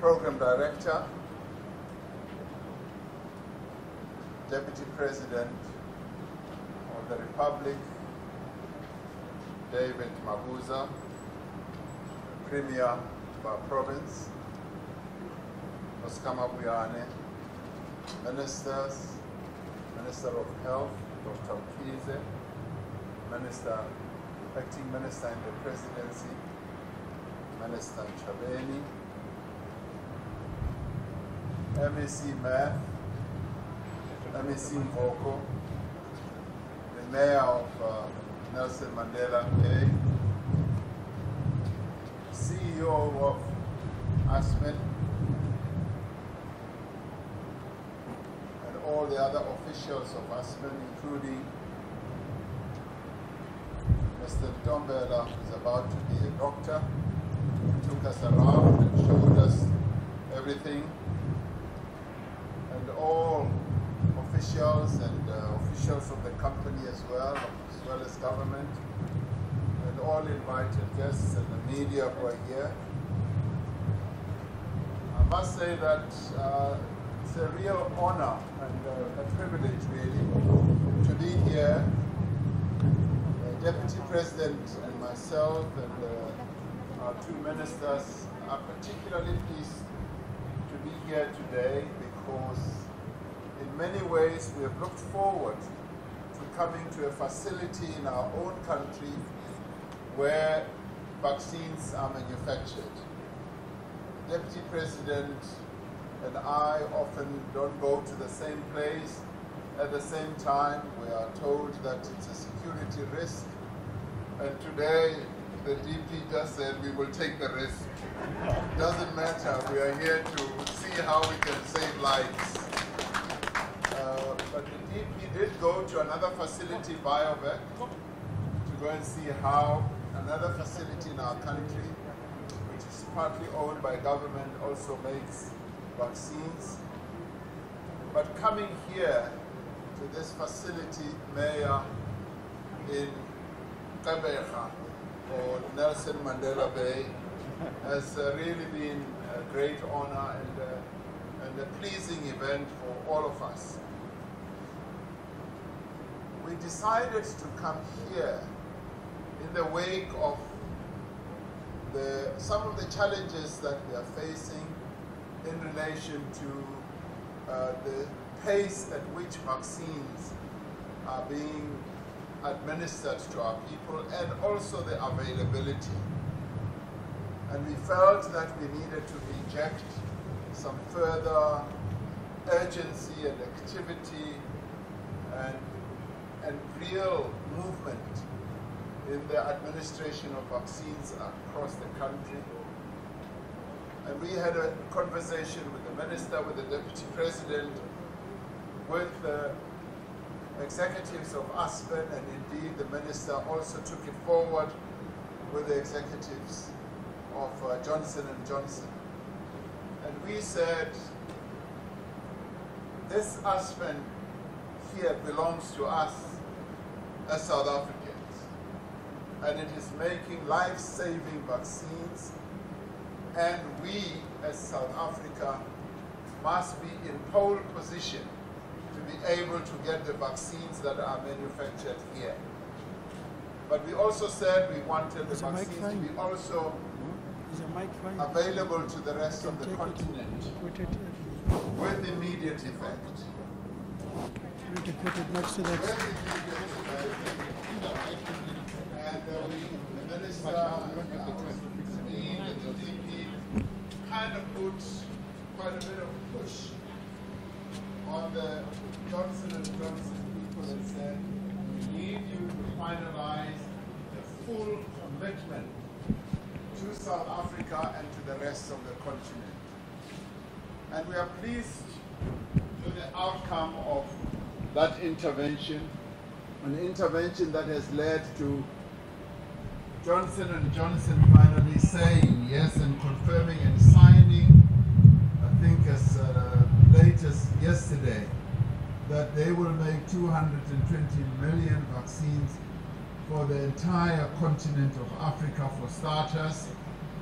Program Director, Deputy President of the Republic, David Mabuza, Premier of our province, Oscar Mabuyane, Ministers, Minister of Health, Dr. Mkhize, Minister, Acting Minister in the Presidency, Minister Ntshavheni, MEC Math, MEC Mvoko, the Mayor of uh, Nelson Mandela. Bay, CEO of Aspen, and all the other officials of Aspen, including Mr. Ntombela, who's about to be a doctor, who took us around and showed us everything, all officials and uh, officials of the company as well, as well as government, and all invited guests and the media who are here. I must say that uh, it's a real honor and uh, a privilege, really, to be here. The Deputy President and myself and uh, our two ministers are particularly pleased to be here today in many ways we have looked forward to coming to a facility in our own country where vaccines are manufactured. Deputy President and I often don't go to the same place at the same time. We are told that it's a security risk. And today, the DP just said we will take the risk. It Doesn't matter. We are here to see how we can save lives. Uh, but the DP did go to another facility, BioVac, to go and see how another facility in our country, which is partly owned by government, also makes vaccines. But coming here to this facility, Mayor, in Gqeberha, or Nelson Mandela Bay, has uh, really been a great honor and, uh, and a pleasing event for all of us. We decided to come here in the wake of the, some of the challenges that we are facing in relation to uh, the pace at which vaccines are being administered to our people and also the availability. And we felt that we needed to inject some further urgency and activity and, and real movement in the administration of vaccines across the country. And we had a conversation with the minister, with the deputy president, with the executives of ASPEN, and indeed the minister also took it forward with the executives of uh, Johnson & Johnson. We said, this ASPEN here belongs to us as South Africans. And it is making life-saving vaccines and we as South Africa must be in pole position to be able to get the vaccines that are manufactured here. But we also said we wanted the vaccines to be also Is the mic fine? Available to the rest of the continent with immediate effect. need to put it next to With that. immediate effect. And uh, we, the minister, uh, me and the DP kind of put quite a bit of push on the Johnson and Johnson people and said, we need you to finalize the full commitment to South Africa and to the rest of the continent. And we are pleased with the outcome of that intervention, an intervention that has led to Johnson and Johnson finally saying yes and confirming and signing, I think as uh, late as yesterday, that they will make 220 million vaccines for the entire continent of Africa for starters,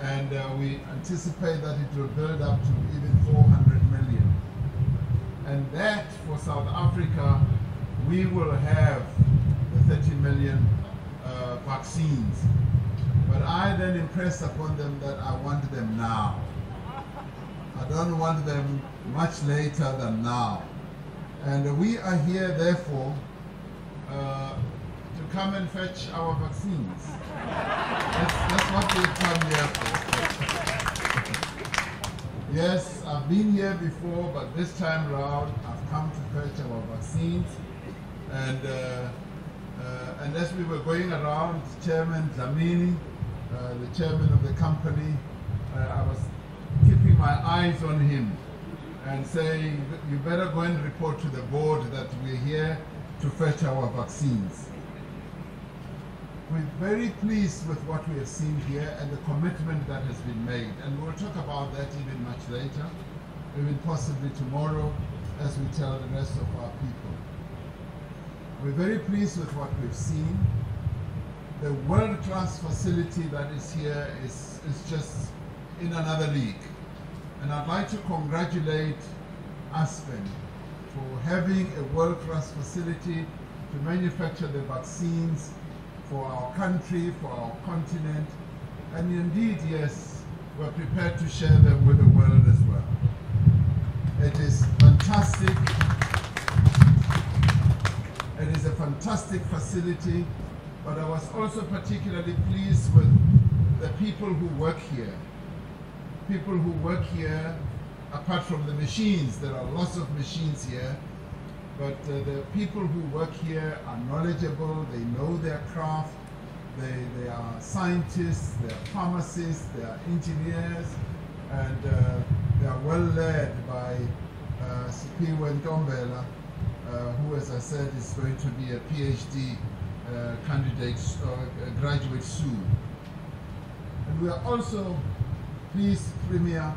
and uh, we anticipate that it will build up to even 400 million. And that for South Africa, we will have the 30 million uh, vaccines. But I then impressed upon them that I want them now. I don't want them much later than now. And we are here, therefore, uh, come and fetch our vaccines. That's, that's what we've come here for. yes, I've been here before, but this time round, I've come to fetch our vaccines. And, uh, uh, and as we were going around, Chairman Dlamini, uh, the chairman of the company, uh, I was keeping my eyes on him and saying, you better go and report to the board that we're here to fetch our vaccines. We're very pleased with what we have seen here and the commitment that has been made. And we'll talk about that even much later, even possibly tomorrow as we tell the rest of our people. We're very pleased with what we've seen. The world-class facility that is here is, is just in another league. And I'd like to congratulate Aspen for having a world-class facility to manufacture the vaccines for our country, for our continent, and indeed, yes, we're prepared to share them with the world as well. It is fantastic. It is a fantastic facility, but I was also particularly pleased with the people who work here. People who work here, apart from the machines, there are lots of machines here, but uh, the people who work here are knowledgeable, they know their craft, they, they are scientists, they are pharmacists, they are engineers, and uh, they are well led by uh, Sipiwe Ntombela, uh, who, as I said, is going to be a PhD uh, candidate, uh, graduate soon. And we are also pleased, Premier,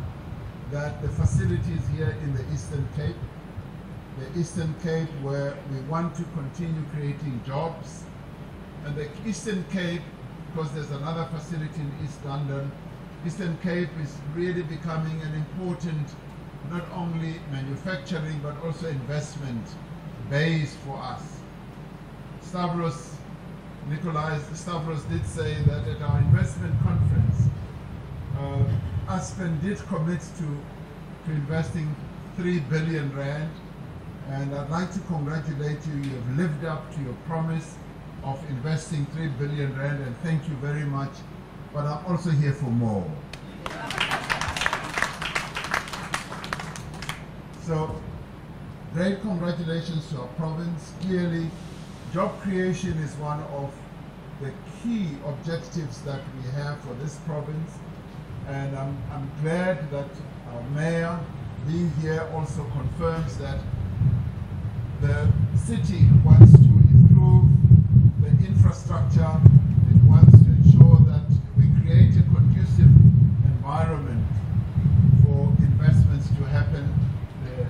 that the facilities here in the Eastern Cape, the Eastern Cape where we want to continue creating jobs, and the Eastern Cape, because there's another facility in East London, Eastern Cape is really becoming an important, not only manufacturing, but also investment base for us. Stavros, Nikolai Stavros did say that at our investment conference, uh, Aspen did commit to, to investing 3 billion rand, and I'd like to congratulate you. You have lived up to your promise of investing 3 billion rand, and thank you very much. But I'm also here for more. So, great congratulations to our province. Clearly, job creation is one of the key objectives that we have for this province. And I'm, I'm glad that our mayor being here also confirms that the city wants to improve the infrastructure. It wants to ensure that we create a conducive environment for investments to happen. The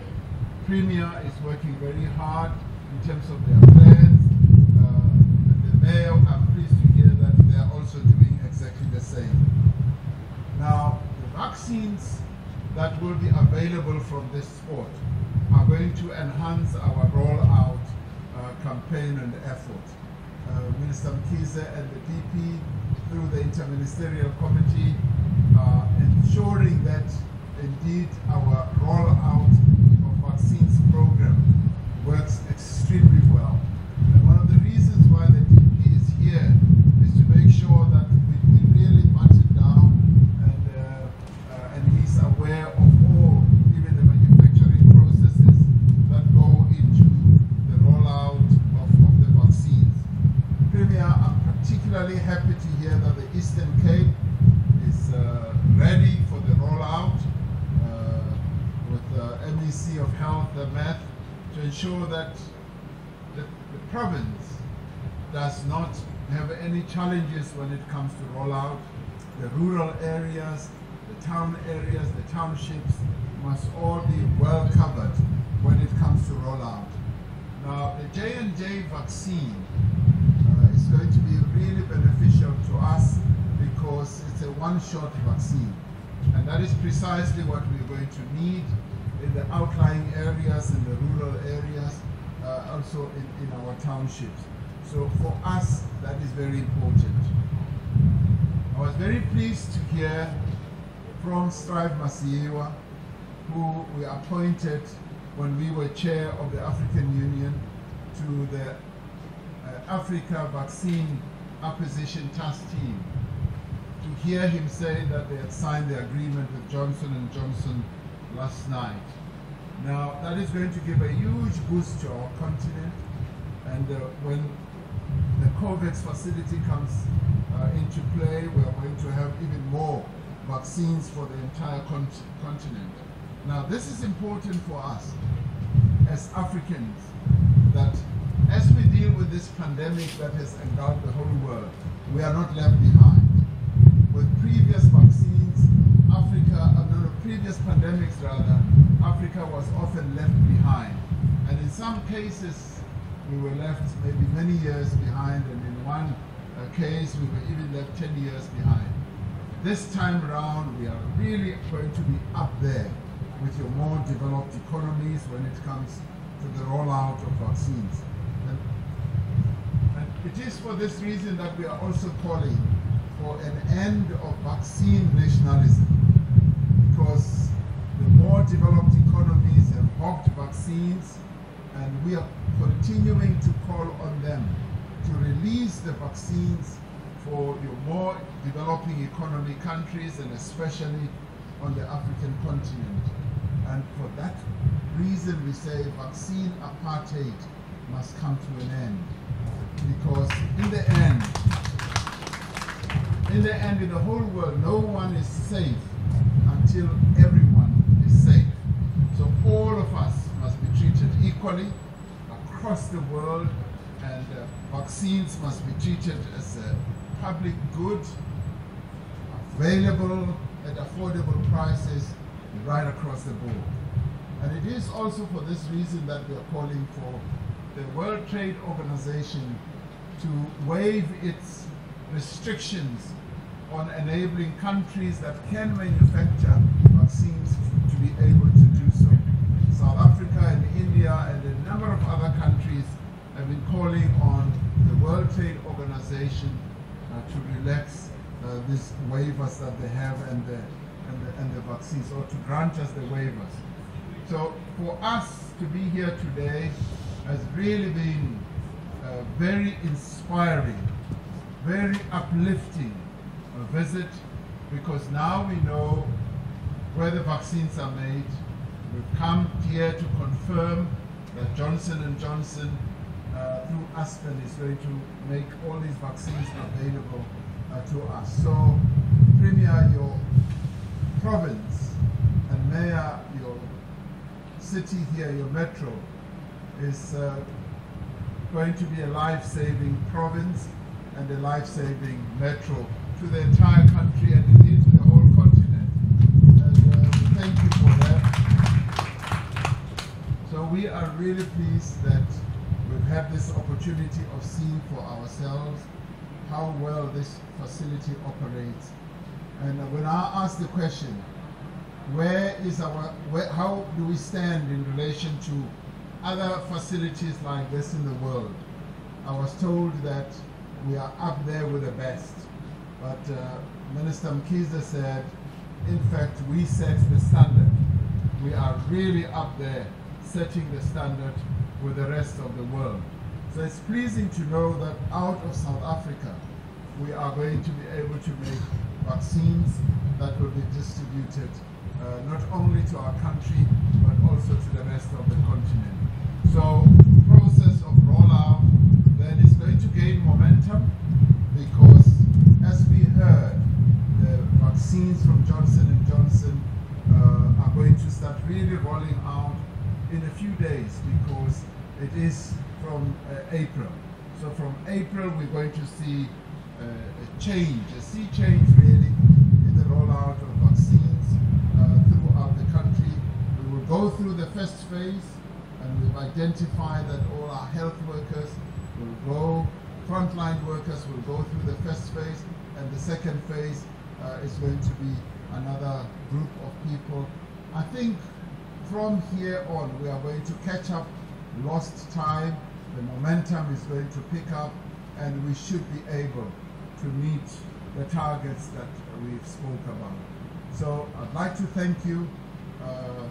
Premier is working very hard in terms of their plans. Uh, the mayor, I'm pleased to hear that they are also doing exactly the same. Now, the vaccines that will be available from this sport are going to enhance our rollout uh, campaign and effort. Uh, Minister Mkhize and the DP, through the Interministerial Committee, are ensuring that indeed our rollout of vaccines program works extremely well. And one of the reasons why the DP is here is to make sure that we, we really button down and, uh, uh, and he's aware of all, even the manufacturing processes that go into the rollout of, of the vaccines. Premier, I'm particularly happy to hear that the Eastern Cape is uh, ready for the rollout uh, with the MEC of Health, the MET, to ensure that the, the province does not have any challenges when it comes to rollout. The rural areas, the town areas, the townships must all be well covered when it comes to rollout. Now, the J&J vaccine uh, is going to be really beneficial to us because it's a one-shot vaccine. And that is precisely what we're going to need in the outlying areas, in the rural areas, uh, also in, in our townships. So for us, that is very important. I was very pleased to hear from Strive Masiyiwa, who we appointed when we were chair of the African Union to the uh, Africa Vaccine Acquisition Task Team. To hear him say that they had signed the agreement with Johnson and Johnson last night. Now that is going to give a huge boost to our continent, and uh, when the COVAX facility comes uh, into play, we are going to have even more vaccines for the entire con continent. Now, this is important for us as Africans that as we deal with this pandemic that has engulfed the whole world, we are not left behind. With previous vaccines, Africa, uh, no, no, previous pandemics rather, Africa was often left behind. And in some cases, we were left maybe many years behind, and in one uh, case, we were even left 10 years behind. This time around, we are really going to be up there with your more developed economies when it comes to the rollout of vaccines. And, and it is for this reason that we are also calling for an end of vaccine nationalism because the more developed economies have hogged vaccines and we are continuing to call on them to release the vaccines for your more developing economy countries and especially on the African continent. And for that reason, we say vaccine apartheid must come to an end. Because in the end, in the end, in the whole world, no one is safe until everyone is safe. So all of us must be treated equally across the world, and uh, vaccines must be treated as a public good, available at affordable prices right across the board. And it is also for this reason that we are calling for the World Trade Organization to waive its restrictions on enabling countries that can manufacture vaccines to be able to do so. South Africa and India and a number of other countries have been calling on the World Trade Organization uh, to relax uh, these waivers that they have and the, and, the, and the vaccines, or to grant us the waivers. So for us to be here today has really been uh, very inspiring, very uplifting visit because now we know where the vaccines are made. We've come here to confirm that Johnson and Johnson uh, through Aspen is going to make all these vaccines available uh, to us. So, Premier, your province and Mayor, your city here, your metro, is uh, going to be a life-saving province and a life-saving metro to the entire country and indeed to the whole continent. And uh, thank you for that. So we are really pleased that we've had this opportunity of seeing for ourselves how well this facility operates. And when I ask the question, where is our, where, how do we stand in relation to other facilities like this in the world? I was told that we are up there with the best. But uh, Minister Mkhize said, in fact, we set the standard. We are really up there setting the standard with the rest of the world. So it's pleasing to know that out of South Africa, we are going to be able to make vaccines that will be distributed uh, not only to our country, but also to the rest of the continent. So process of rollout then is going to gain momentum because as we heard, the vaccines from Johnson & Johnson uh, are going to start really rolling out in a few days because it is from uh, April. So from April, we're going to see uh, a change, a sea change really, in the rollout of vaccines uh, throughout the country. We will go through the first phase, and we've identified that all our health workers will go, frontline workers will go through the first phase, and the second phase uh, is going to be another group of people. I think from here on we are going to catch up lost time. The momentum is going to pick up and we should be able to meet the targets that we've spoke about. So I'd like to thank you, uh,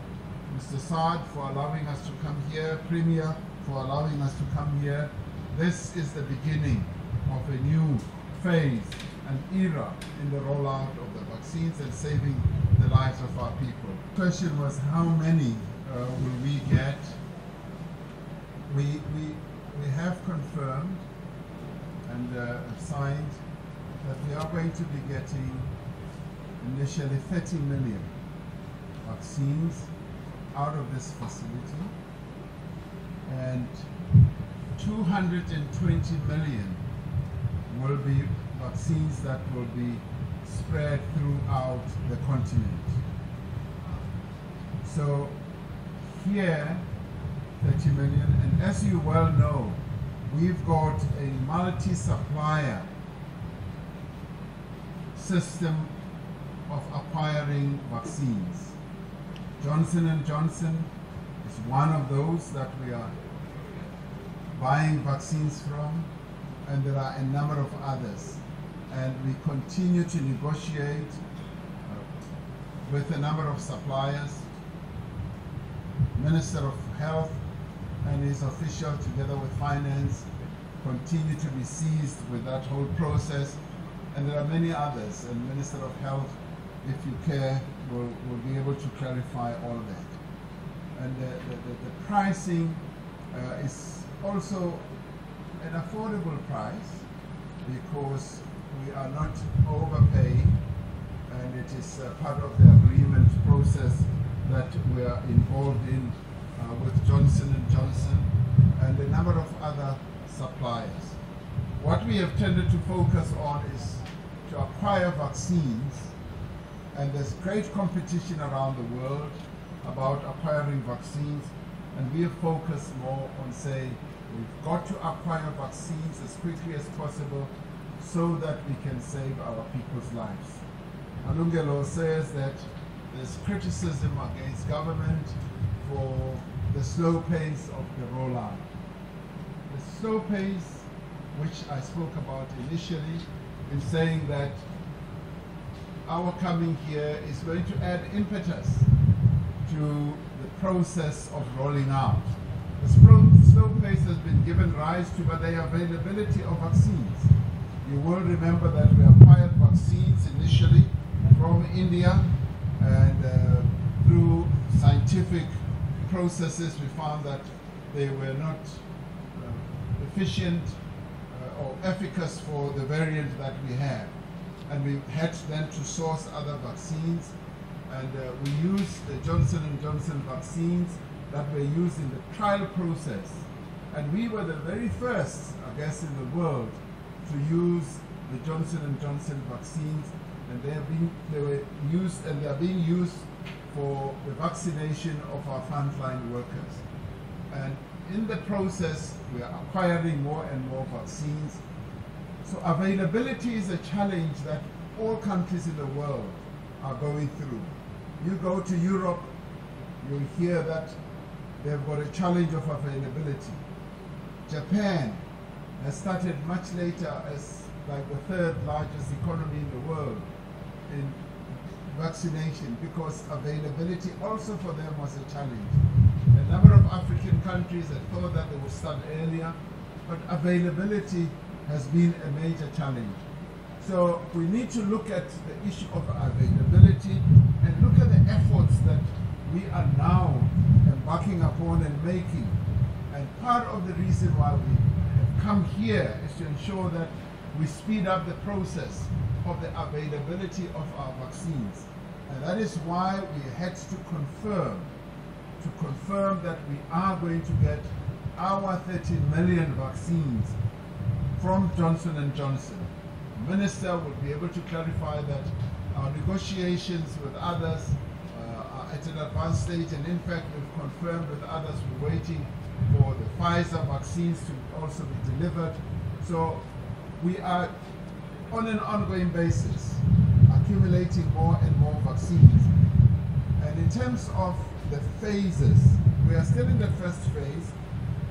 Mr. Saad, for allowing us to come here, Premier, for allowing us to come here. This is the beginning of a new phase, an era in the rollout of the vaccines and saving lives of our people. The question was how many uh, will we get? We, we, we have confirmed and uh, signed that we are going to be getting initially 30 million vaccines out of this facility and 220 million will be vaccines that will be spread throughout the continent. So here, 30 million, and as you well know, we've got a multi-supplier system of acquiring vaccines. Johnson & Johnson is one of those that we are buying vaccines from, and there are a number of others. And we continue to negotiate uh, with a number of suppliers. Minister of Health and his official, together with finance, continue to be seized with that whole process. And there are many others, and Minister of Health, if you care, will, will be able to clarify all that. And the, the, the, the pricing uh, is also an affordable price because we are not overpaying and it is uh, part of the agreement process that we are involved in uh, with Johnson & Johnson and a number of other suppliers. What we have tended to focus on is to acquire vaccines and there's great competition around the world about acquiring vaccines and we have focused more on saying we've got to acquire vaccines as quickly as possible so that we can save our people's lives. Malungelo says that there's criticism against government for the slow pace of the rollout. The slow pace, which I spoke about initially, in saying that our coming here is going to add impetus to the process of rolling out. The slow pace has been given rise to by the availability of vaccines. You will remember that we acquired vaccines initially from India and uh, through scientific processes we found that they were not uh, efficient uh, or efficacious for the variant that we had. And we had then to source other vaccines and uh, we used the Johnson & Johnson vaccines that were used in the trial process. And we were the very first, I guess, in the world to use the Johnson & Johnson vaccines and they, have been, they were used and they are being used for the vaccination of our frontline workers. And in the process, we are acquiring more and more vaccines. So availability is a challenge that all countries in the world are going through. You go to Europe, you'll hear that they've got a challenge of availability. Japan has started much later as like the third largest economy in the world in vaccination because availability also for them was a challenge. A number of African countries had thought that they would start earlier, but availability has been a major challenge. So we need to look at the issue of availability and look at the efforts that we are now embarking upon and making. And part of the reason why we come here is to ensure that we speed up the process of the availability of our vaccines. And that is why we had to confirm, to confirm that we are going to get our 30 million vaccines from Johnson & Johnson. The minister will be able to clarify that our negotiations with others uh, are at an advanced stage and in fact we've confirmed with others we're waiting for the Pfizer vaccines to also be delivered. So we are on an ongoing basis accumulating more and more vaccines. And in terms of the phases, we are still in the first phase.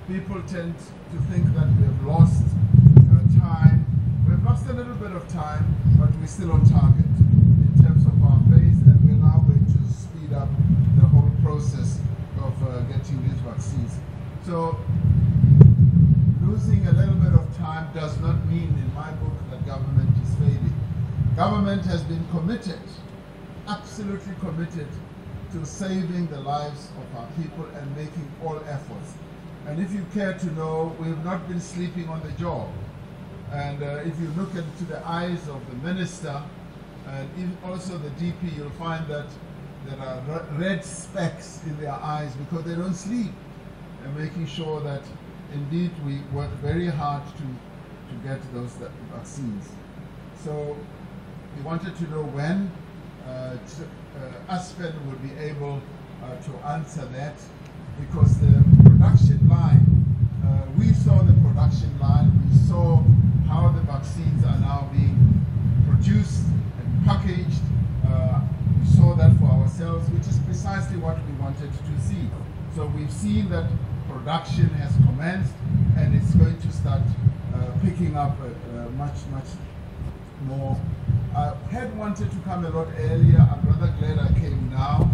People tend to think that we have lost uh, time. We've lost a little bit of time, but we're still on target in terms of our phase, and we're now going to speed up the whole process of uh, getting these vaccines. So losing a little bit of time does not mean, in my book, that government is failing. Government has been committed, absolutely committed, to saving the lives of our people and making all efforts. And if you care to know, we have not been sleeping on the job. And uh, if you look into the eyes of the minister and also the DP, you'll find that there are red specks in their eyes because they don't sleep. And making sure that indeed we work very hard to, to get those vaccines. So we wanted to know when uh, uh, Aspen will be able uh, to answer that because the production line, uh, we saw the production line, we saw how the vaccines are now being produced and packaged. Uh, we saw that for ourselves, which is precisely what we wanted to see. So we've seen that production has commenced and it's going to start uh, picking up uh, much, much more. I had wanted to come a lot earlier. I'm rather glad I came now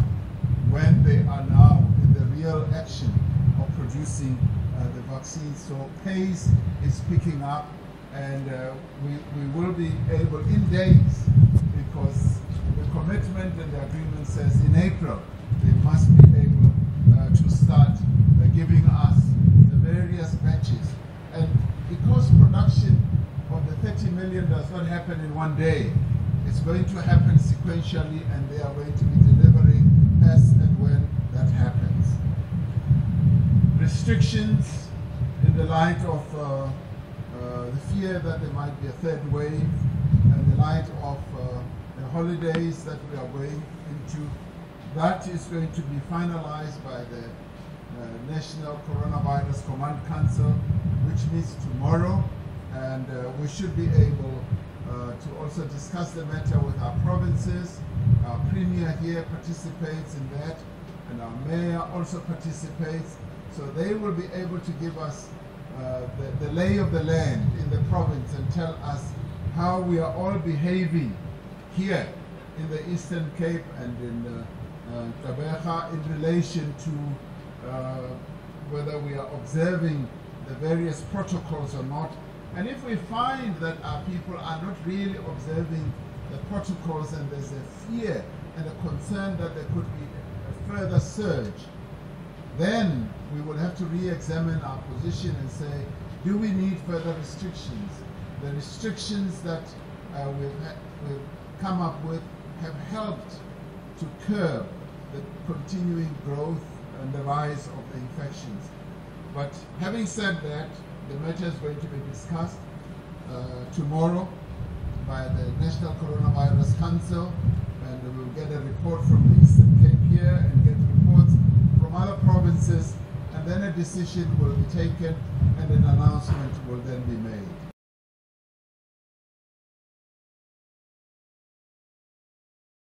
when they are now in the real action of producing uh, the vaccine. So pace is picking up and uh, we, we will be able in days because the commitment and the agreement says in April they must be able uh, to start uh, giving us the various batches. And because production of the 30 million does not happen in one day, it's going to happen sequentially and they are going to be delivering as and when that happens. Restrictions in the light of uh, uh, the fear that there might be a third wave and the light of uh, the holidays that we are going into, that is going to be finalized by the uh, National Coronavirus Command Council, which meets tomorrow, and uh, we should be able uh, to also discuss the matter with our provinces. Our premier here participates in that, and our mayor also participates. So they will be able to give us uh, the, the lay of the land in the province and tell us how we are all behaving here in the Eastern Cape and in uh, uh, in relation to whether we are observing the various protocols or not and if we find that our people are not really observing the protocols and there's a fear and a concern that there could be a further surge, then we will have to re-examine our position and say, do we need further restrictions? The restrictions that uh, we've, we've come up with have helped to curb the continuing growth and the rise of the infections. But having said that, the matter is going to be discussed uh, tomorrow by the National Coronavirus Council and we'll get a report from the Eastern Cape here and get reports from other provinces and then a decision will be taken and an announcement will then be made.